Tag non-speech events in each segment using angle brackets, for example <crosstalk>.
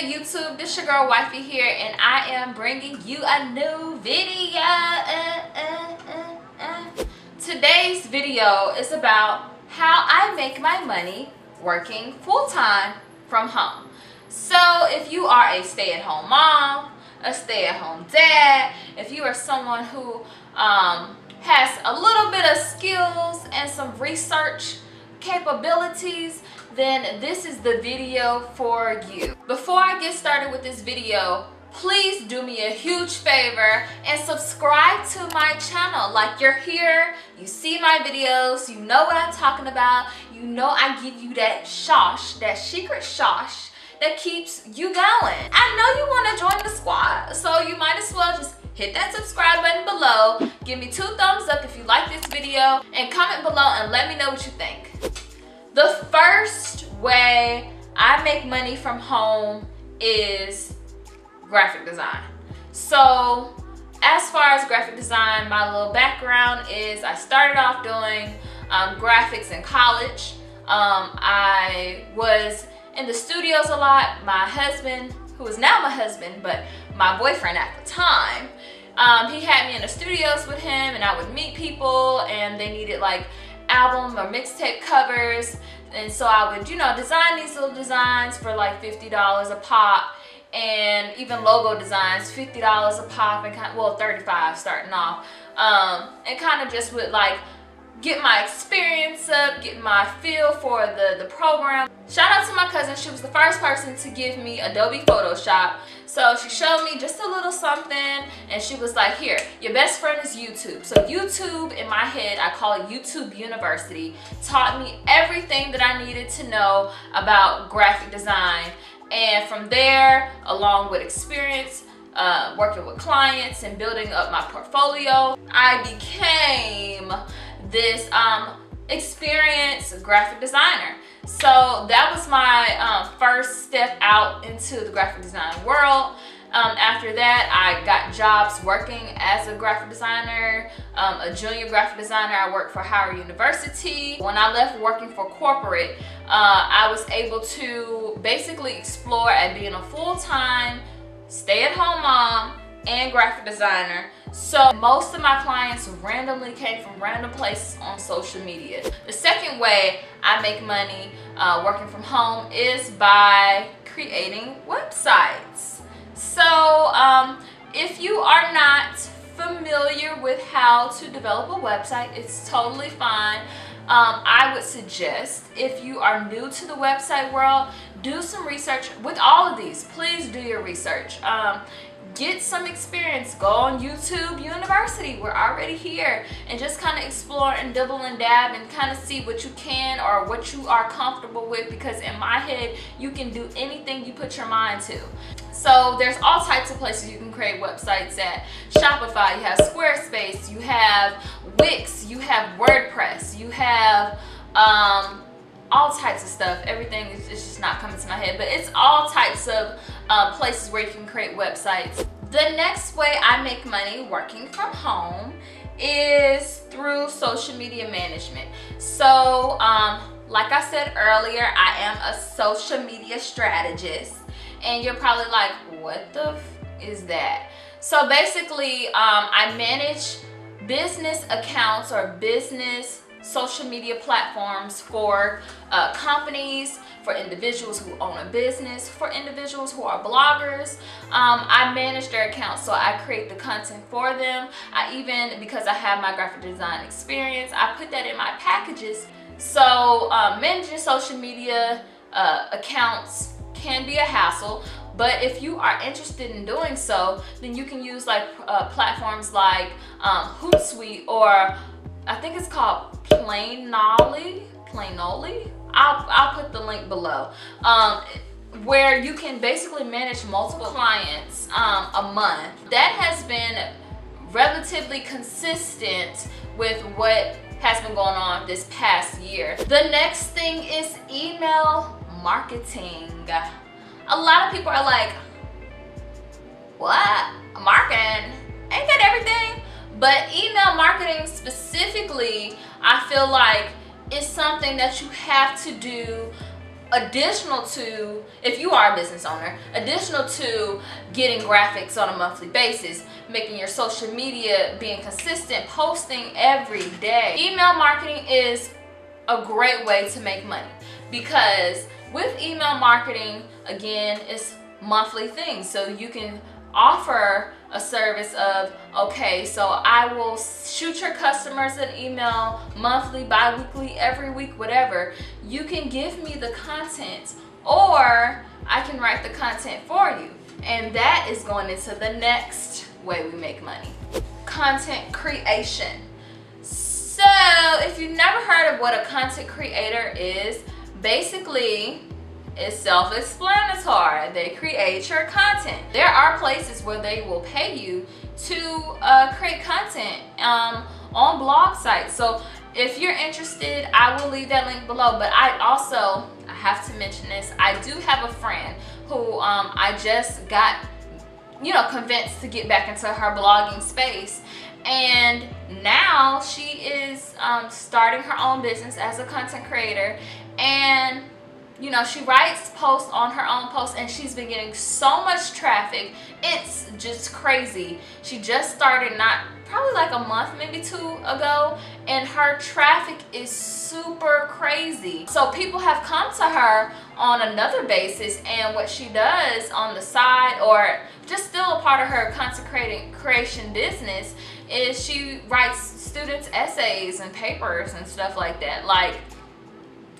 good YouTube? This your girl Wifey here and I am bringing you a new video. Uh, uh, uh, Today's video is about how I make my money working full-time from home. So if you are a stay-at-home mom, a stay-at-home dad, if you are someone who um, has a little bit of skills and some research capabilities, then this is the video for you. Before I get started with this video, please do me a huge favor and subscribe to my channel. Like you're here, you see my videos, you know what I'm talking about, you know I give you that shosh, that secret shosh that keeps you going. I know you want to join the squad, so you might as well just hit that subscribe button below, give me two thumbs up if you like this video, and comment below and let me know what you think. The first way I make money from home is graphic design. So as far as graphic design, my little background is I started off doing um, graphics in college. Um, I was in the studios a lot. My husband, who is now my husband, but my boyfriend at the time, um, he had me in the studios with him and I would meet people and they needed like album or mixtape covers. And so I would you know design these little designs for like $50 a pop and even logo designs $50 a pop and kind of, well 35 starting off. Um, and kind of just would like get my experience up, get my feel for the, the program. Shout out to my cousin. She was the first person to give me Adobe Photoshop. So she showed me just a little something and she was like, here, your best friend is YouTube. So YouTube, in my head, I call it YouTube University, taught me everything that I needed to know about graphic design. And from there, along with experience, uh, working with clients and building up my portfolio, I became this um, experienced graphic designer. So that was my um, first step out into the graphic design world. Um, after that, I got jobs working as a graphic designer, um, a junior graphic designer. I worked for Howard University. When I left working for corporate, uh, I was able to basically explore at being a full-time stay-at-home mom and graphic designer so most of my clients randomly came from random places on social media. The second way I make money uh, working from home is by creating websites. So um, if you are not familiar with how to develop a website, it's totally fine. Um, I would suggest if you are new to the website world, do some research with all of these. Please do your research. Um, get some experience go on youtube university we're already here and just kind of explore and double and dab and kind of see what you can or what you are comfortable with because in my head you can do anything you put your mind to. So there's all types of places you can create websites at. Shopify you have squarespace you have wix you have wordpress you have um, all types of stuff. Everything is, just not coming to my head, but it's all types of uh, places where you can create websites. The next way I make money working from home is through social media management. So, um, like I said earlier, I am a social media strategist. And you're probably like, what the is that? So basically, um, I manage business accounts or business social media platforms for uh, companies, for individuals who own a business, for individuals who are bloggers. Um, I manage their accounts, so I create the content for them. I even, because I have my graphic design experience, I put that in my packages. So uh, managing social media uh, accounts can be a hassle, but if you are interested in doing so, then you can use like uh, platforms like um, Hootsuite or I think it's called Planoly, Planoly. I'll, I'll put the link below. Um, where you can basically manage multiple clients um, a month. That has been relatively consistent with what has been going on this past year. The next thing is email marketing. A lot of people are like, what? Marketing? Ain't that everything? But email marketing specifically, I feel like is something that you have to do additional to if you are a business owner additional to getting graphics on a monthly basis making your social media being consistent posting every day. Email marketing is a great way to make money because with email marketing again it's monthly things. So you can offer a service of okay so i will shoot your customers an email monthly bi-weekly every week whatever. You can give me the content or i can write the content for you. And that is going into the next way we make money content creation. So if you've never heard of what a content creator is basically is self-explanatory. They create your content. There are places where they will pay you to uh, create content um, on blog sites. So if you're interested, I will leave that link below. But I also, I have to mention this, I do have a friend who um, I just got, you know, convinced to get back into her blogging space. And now she is um, starting her own business as a content creator. And you know, she writes posts on her own posts and she's been getting so much traffic. It's just crazy. She just started not probably like a month, maybe two ago, and her traffic is super crazy. So people have come to her on another basis and what she does on the side or just still a part of her content creation business is she writes students essays and papers and stuff like that. Like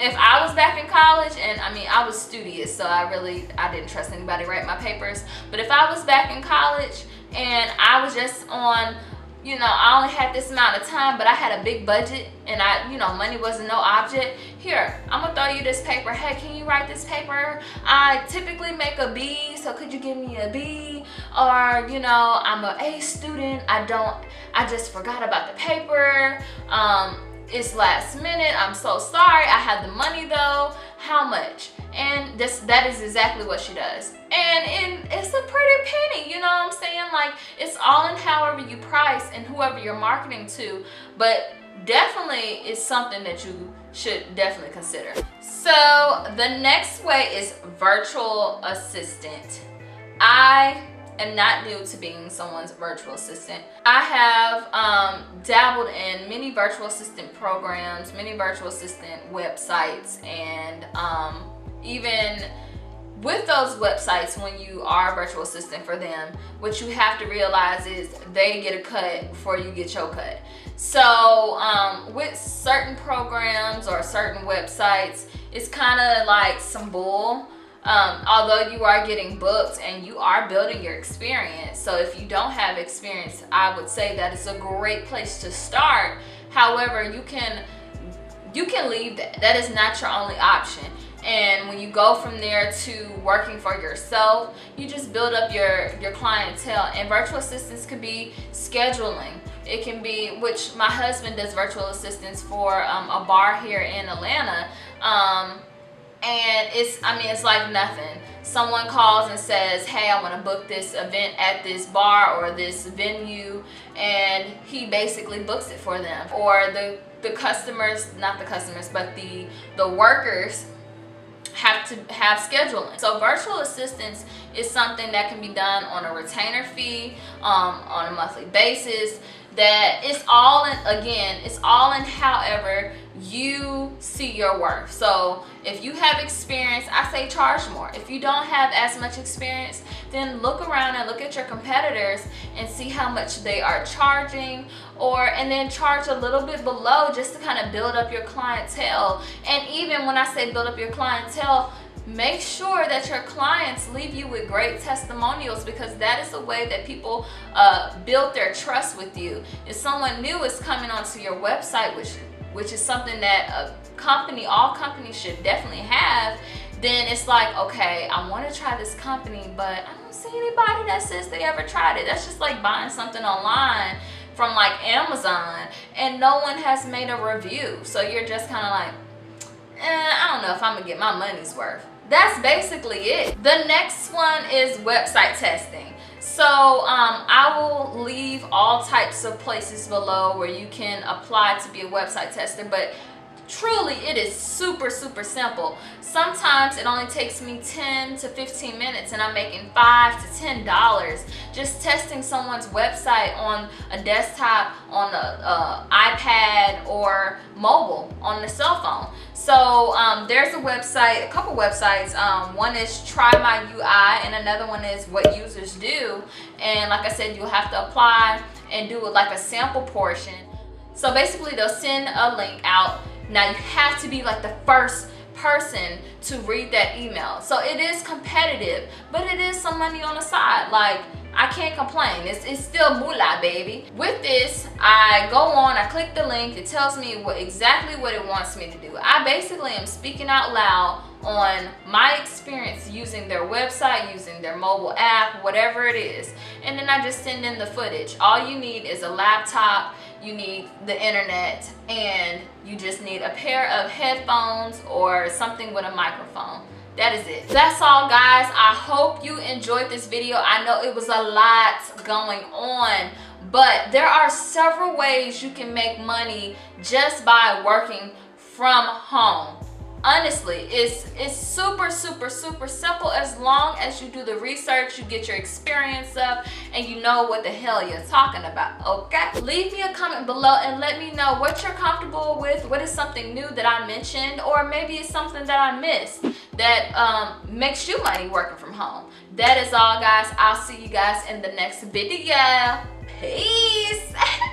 if I was back in college and I mean I was studious so I really I didn't trust anybody write my papers. But if I was back in college and I was just on you know I only had this amount of time but I had a big budget and I you know money wasn't no object here I'm gonna throw you this paper. Hey can you write this paper? I typically make a B so could you give me a B? Or you know I'm a A student. I don't I just forgot about the paper. Um it's last minute. I'm so sorry. I have the money though. How much? And this that is exactly what she does. And it, it's a pretty penny you know what i'm saying? Like it's all in however you price and whoever you're marketing to. But definitely it's something that you should definitely consider. So the next way is virtual assistant. I am not new to being someone's virtual assistant. I have um, dabbled in many virtual assistant programs, many virtual assistant websites, and um, even with those websites, when you are a virtual assistant for them, what you have to realize is they get a cut before you get your cut. So um, with certain programs or certain websites, it's kind of like some bull um, although you are getting booked and you are building your experience. So if you don't have experience, I would say that it's a great place to start. However, you can you can leave that. That is not your only option. And when you go from there to working for yourself, you just build up your, your clientele. And virtual assistants could be scheduling. It can be, which my husband does virtual assistants for um, a bar here in Atlanta. Um, and it's i mean it's like nothing. Someone calls and says hey i want to book this event at this bar or this venue and he basically books it for them. Or the the customers not the customers but the the workers have to have scheduling. So virtual assistance is something that can be done on a retainer fee um, on a monthly basis that it's all in again it's all in however you see your worth. So if you have experience i say charge more. If you don't have as much experience then look around and look at your competitors and see how much they are charging or and then charge a little bit below just to kind of build up your clientele. And even when i say build up your clientele make sure that your clients leave you with great testimonials because that is the way that people uh, build their trust with you. If someone new is coming onto your website, which which is something that a company, all companies should definitely have, then it's like, okay, I want to try this company, but I don't see anybody that says they ever tried it. That's just like buying something online from like Amazon and no one has made a review. So you're just kind of like, eh, I don't know if I'm gonna get my money's worth that's basically it. The next one is website testing. So um, I will leave all types of places below where you can apply to be a website tester, but truly it is super super simple sometimes it only takes me 10 to 15 minutes and i'm making five to ten dollars just testing someone's website on a desktop on a, ipad or mobile on the cell phone so um, there's a website a couple websites um, one is try my ui and another one is what users do and like i said you'll have to apply and do like a sample portion so basically they'll send a link out now you have to be like the first person to read that email. So it is competitive, but it is some money on the side. Like I can't complain. It's, it's still moolah, baby. With this, I go on, I click the link. It tells me what exactly what it wants me to do. I basically am speaking out loud on my experience using their website, using their mobile app, whatever it is. And then I just send in the footage. All you need is a laptop you need the internet, and you just need a pair of headphones or something with a microphone. That is it. That's all guys. I hope you enjoyed this video. I know it was a lot going on, but there are several ways you can make money just by working from home honestly it's it's super super super simple. As long as you do the research you get your experience up and you know what the hell you're talking about okay? Leave me a comment below and let me know what you're comfortable with. What is something new that i mentioned or maybe it's something that i missed that um, makes you money working from home. That is all guys. I'll see you guys in the next video. Peace <laughs>